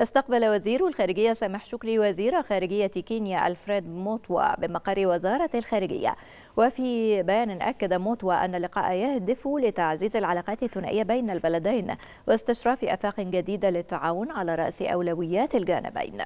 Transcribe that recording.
استقبل وزير الخارجية سامح شكري وزير خارجية كينيا ألفريد موتوا بمقر وزارة الخارجية. وفي بيان أكد موتوا أن اللقاء يهدف لتعزيز العلاقات الثنائية بين البلدين واستشراف آفاق جديدة للتعاون على رأس أولويات الجانبين.